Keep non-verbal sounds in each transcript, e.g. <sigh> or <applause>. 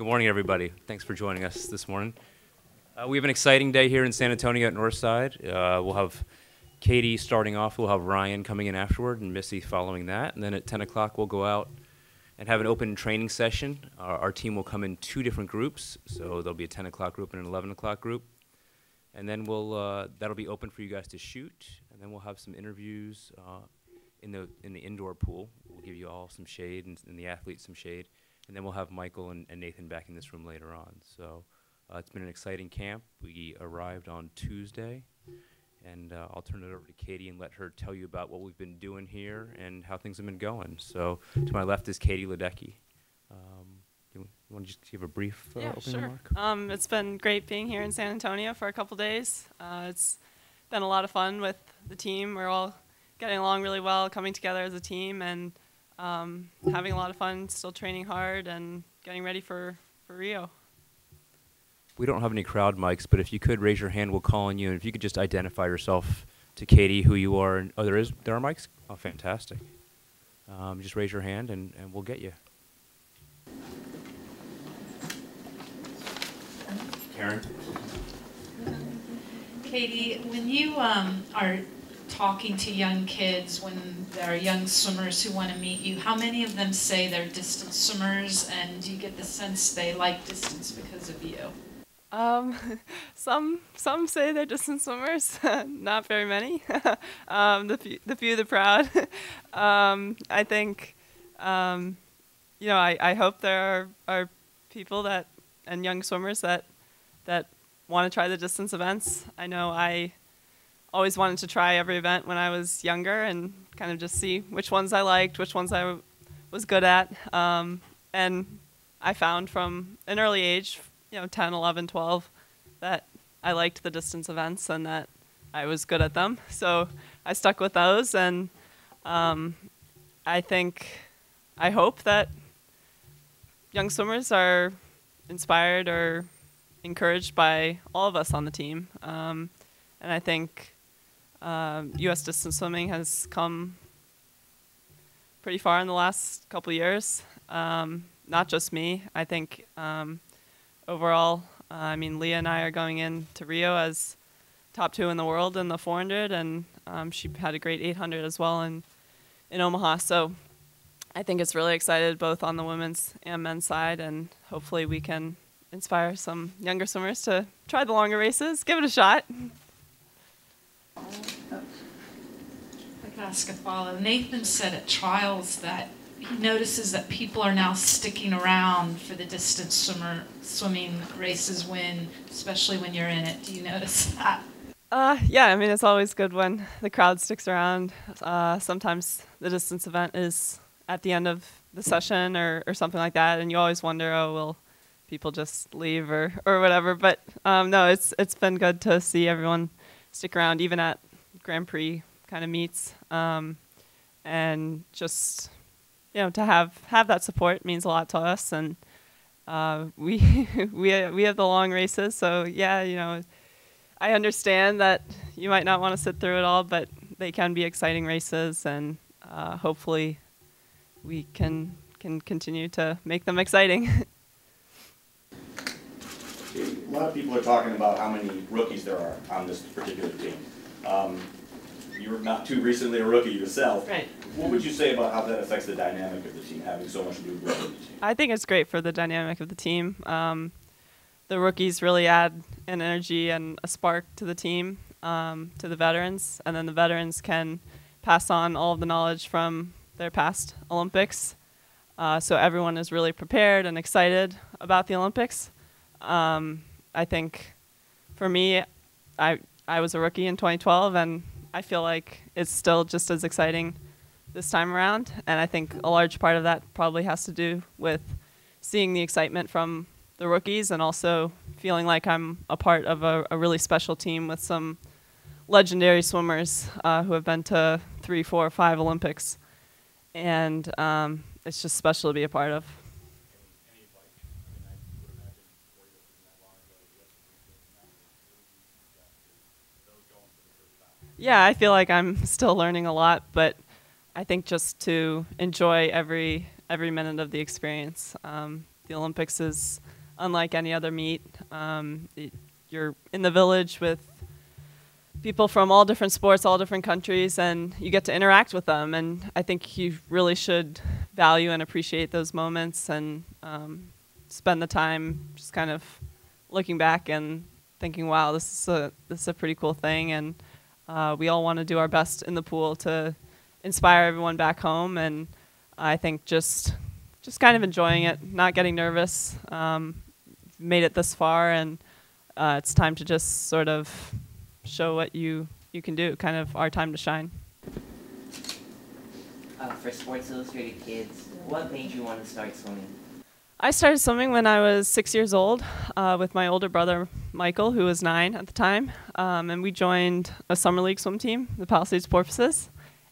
Good morning, everybody. Thanks for joining us this morning. Uh, we have an exciting day here in San Antonio at Northside. Uh, we'll have Katie starting off. We'll have Ryan coming in afterward and Missy following that. And then at 10 o'clock, we'll go out and have an open training session. Our, our team will come in two different groups. So there'll be a 10 o'clock group and an 11 o'clock group. And then we'll, uh, that'll be open for you guys to shoot. And then we'll have some interviews uh, in, the, in the indoor pool. We'll give you all some shade and, and the athletes some shade. And then we'll have Michael and, and Nathan back in this room later on. So uh, it's been an exciting camp. We arrived on Tuesday. And uh, I'll turn it over to Katie and let her tell you about what we've been doing here and how things have been going. So to my left is Katie Ledecky. Um, you, want to just give a brief uh, yeah, opening sure. remark? Um, it's been great being here in San Antonio for a couple days. Uh, it's been a lot of fun with the team. We're all getting along really well, coming together as a team, and um, having a lot of fun. Still training hard and getting ready for, for Rio. We don't have any crowd mics, but if you could raise your hand, we'll call on you. And if you could just identify yourself to Katie, who you are. And, oh, there is there are mics. Oh, fantastic. Um, just raise your hand, and, and we'll get you. Karen. Katie, when you um, are talking to young kids, when there are young swimmers who want to meet you, how many of them say they're distance swimmers, and do you get the sense they like distance because of you? Um, <laughs> some some say they're distance swimmers, <laughs> not very many. <laughs> um, the few, the few, the proud. um, I think, um, you know, I, I hope there are, are people that and young swimmers that that want to try the distance events. I know I always wanted to try every event when I was younger and kind of just see which ones I liked, which ones I was good at, um, and I found from an early age you know 10 11 12 that i liked the distance events and that i was good at them. So i stuck with those and um, i think i hope that young swimmers are inspired or encouraged by all of us on the team. Um, and i think um, us distance swimming has come pretty far in the last couple years um, not just me i think um, overall. Uh, I mean, Leah and I are going in to Rio as top two in the world in the 400, and um, she had a great 800 as well in in Omaha. So I think it's really excited both on the women's and men's side, and hopefully we can inspire some younger swimmers to try the longer races, give it a shot. I could ask a follow. Nathan said at trials that he notices that people are now sticking around for the distance swimmer swimming races when, especially when you're in it. Do you notice that? Uh, yeah, I mean it's always good when the crowd sticks around. Uh, sometimes the distance event is at the end of the session or, or something like that, and you always wonder, oh, will people just leave or, or whatever? But um, no, it's it's been good to see everyone stick around, even at Grand Prix kind of meets, um, and just you know to have have that support means a lot to us. And uh, <laughs> we we we have the long races. So yeah you know I understand that you might not want to sit through it all but they can be exciting races. And uh, hopefully we can can continue to make them exciting. <laughs> a lot of people are talking about how many rookies there are on this particular team. Um, you were not too recently a rookie yourself. Right. What would you say about how that affects the dynamic of the team, having so much new blood in the team? I think it's great for the dynamic of the team. Um, the rookies really add an energy and a spark to the team, um, to the veterans, and then the veterans can pass on all of the knowledge from their past Olympics. Uh, so everyone is really prepared and excited about the Olympics. Um, I think for me, I I was a rookie in 2012, and I feel like it's still just as exciting this time around. And I think a large part of that probably has to do with seeing the excitement from the rookies and also feeling like I'm a part of a, a really special team with some legendary swimmers uh, who have been to three, four, five Olympics. And um, it's just special to be a part of. Yeah, I feel like I'm still learning a lot, but I think just to enjoy every every minute of the experience. Um, the Olympics is unlike any other meet. Um, it, you're in the village with people from all different sports, all different countries, and you get to interact with them. And I think you really should value and appreciate those moments and um, spend the time just kind of looking back and thinking, "Wow, this is a this is a pretty cool thing." And uh, we all want to do our best in the pool to inspire everyone back home. And I think just just kind of enjoying it, not getting nervous. Um, made it this far, and uh, it's time to just sort of show what you you can do. Kind of our time to shine. Uh, for Sports Illustrated Kids, what made you want to start swimming? I started swimming when I was six years old uh, with my older brother Michael, who was nine at the time, um, and we joined a summer league swim team, the Palisades Porpoises,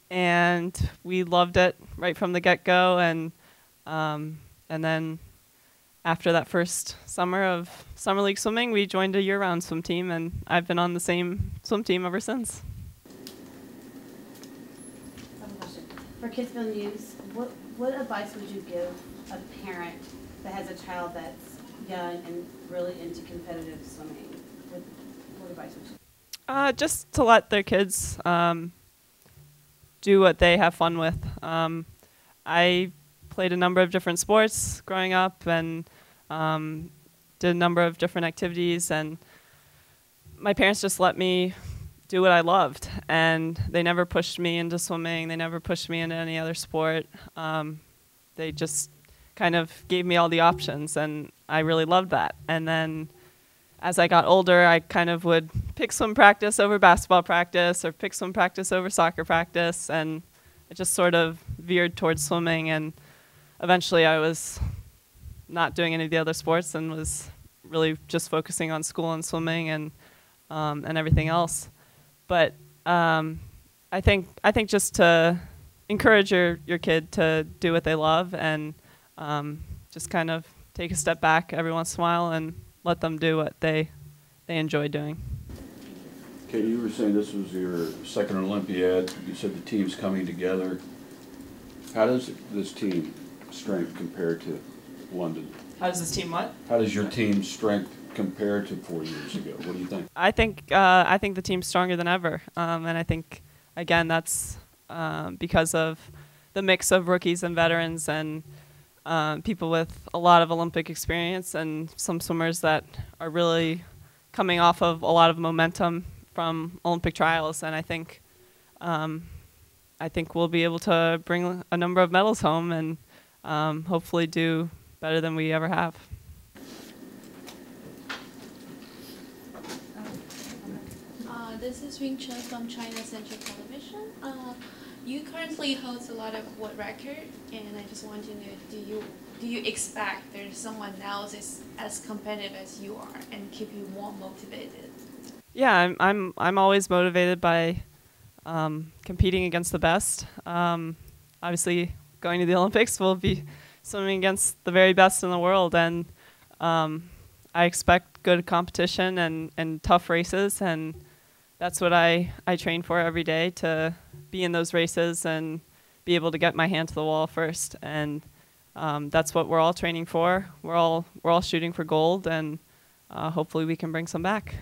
and we loved it right from the get go. And um, and then after that first summer of summer league swimming, we joined a year round swim team, and I've been on the same swim team ever since. For Kidsville News, what, what advice would you give a parent that has a child that's young and really into competitive swimming? What, advice would you? Uh, just to let their kids um, do what they have fun with. Um, I played a number of different sports growing up and um, did a number of different activities, and my parents just let me do what I loved, and they never pushed me into swimming. They never pushed me into any other sport. Um, they just kind of gave me all the options, and I really loved that. And then as I got older, I kind of would pick swim practice over basketball practice or pick swim practice over soccer practice. And I just sort of veered towards swimming. And eventually I was not doing any of the other sports and was really just focusing on school and swimming and, um, and everything else. But um, I think I think just to encourage your, your kid to do what they love and um, just kind of take a step back every once in a while and let them do what they they enjoy doing. Katie, you were saying this was your second Olympiad. You said the team's coming together. How does this team strength compare to London? How does this team what? How does your team's strength compare to four years ago? What do you think? I think uh, I think the team's stronger than ever, um, and I think again that's um, because of the mix of rookies and veterans and um, people with a lot of Olympic experience and some swimmers that are really coming off of a lot of momentum from Olympic trials, and I think um, I think we'll be able to bring a number of medals home and um, hopefully do better than we ever have. Uh, this is Wing Chun from China Central Television. Uh, you currently hold a lot of world record, and I just want to know: Do you do you expect there's someone else is as competitive as you are and keep you more motivated? Yeah, I'm I'm I'm always motivated by um, competing against the best. Um, obviously, going to the <laughs> Olympics, we'll be swimming against the very best in the world, and um, I expect good competition and, and tough races, and that's what I, I train for every day to be in those races and be able to get my hand to the wall first, and um, that's what we're all training for. We're all we're all shooting for gold, and uh, hopefully we can bring some back.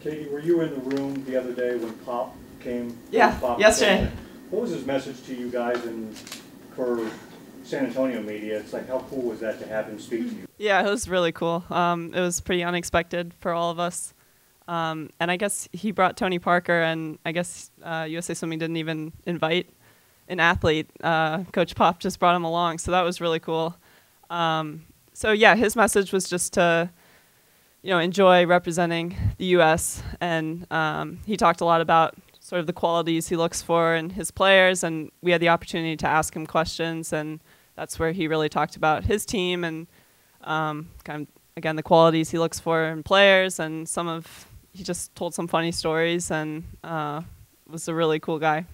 Katie, were you in the room the other day when Pop came? Yeah, Pop yesterday. What was his message to you guys and for San Antonio media? It's like, how cool was that to have him speak to you? Yeah, it was really cool. Um, it was pretty unexpected for all of us. Um, and I guess he brought Tony Parker, and I guess uh, USA Swimming didn't even invite an athlete. Uh, Coach Pop just brought him along, so that was really cool. Um, so yeah, his message was just to, you know, enjoy representing the U.S. And um, he talked a lot about sort of the qualities he looks for in his players, and we had the opportunity to ask him questions, and that's where he really talked about his team and um, kind of again the qualities he looks for in players, and some of he just told some funny stories and uh, was a really cool guy.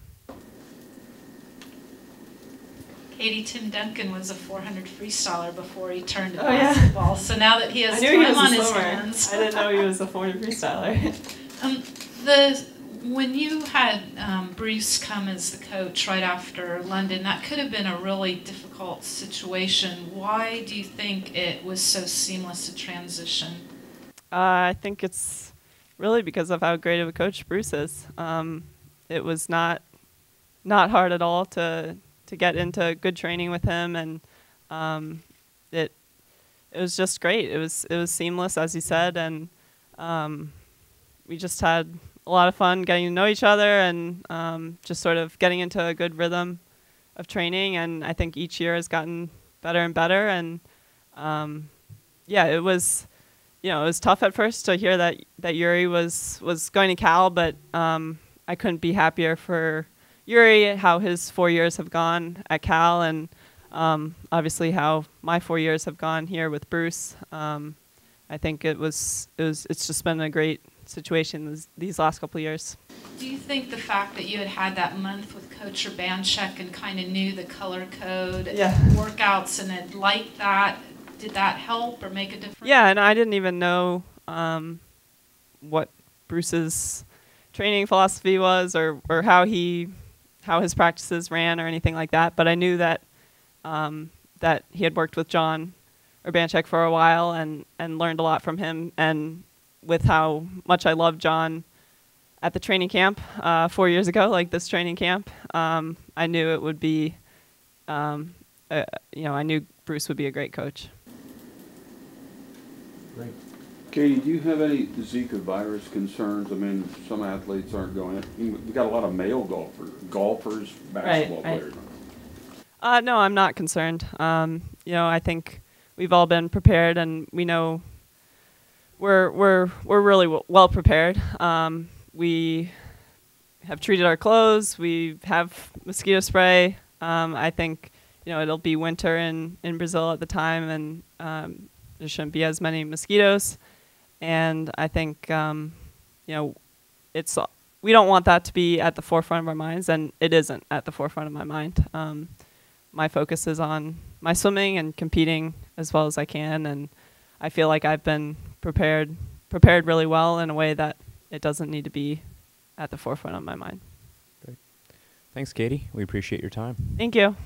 Katie Tim Duncan was a 400 freestyler before he turned to Oh, yeah. basketball. So now that he has time on his hands, I didn't know he was a former freestyler. <laughs> Um, the when you had um, Bruce come as the coach right after London, that could have been a really difficult difficult situation. Why do you think it was so seamless a transition? Uh, I think it's really because of how great of a coach Bruce is. Um, it was not not hard at all to to get into good training with him, and um, it it was just great. It was it was seamless, as you said, and um, we just had a lot of fun getting to know each other and um, just sort of getting into a good rhythm of training. And I think each year has gotten better and better. And um, yeah, it was you know, it was tough at first to hear that that Yuri was was going to Cal, but um, I couldn't be happier for Yuri how his four years have gone at Cal, and um, obviously how my four years have gone here with Bruce. Um, I think it was it was it's just been a great situation these last couple of years. Do you think the fact that you had had that month with Coach Urbanchek and kind of knew the color code, Yeah. workouts, and had liked that, did that help or make a difference? Yeah, and I didn't even know um, what Bruce's training philosophy was, or or how he how his practices ran, or anything like that. But I knew that um, that he had worked with John Urbanchek for a while, and and learned a lot from him. And with how much I loved John at the training camp uh, four years ago, like this training camp, um, I knew it would be, um, uh, you know, I knew Bruce would be a great coach. Katie, do you have any Zika virus concerns? I mean, some athletes aren't going, We've got a lot of male golfers, golfers, basketball right. players. Uh, no, I'm not concerned. Um, you know, I think we've all been prepared, and we know we're we're we're really w- well prepared. Um, we have treated our clothes. We have mosquito spray. Um, I think you know it'll be winter in in Brazil at the time, and um, there shouldn't be as many mosquitoes. And I think um, you know it's we don't want that to be at the forefront of our minds, and it isn't at the forefront of my mind. Um, my focus is on my swimming and competing as well as I can, and I feel like I've been prepared prepared really well in a way that it doesn't need to be at the forefront of my mind. Great. Thanks, Katie. We appreciate your time. Thank you.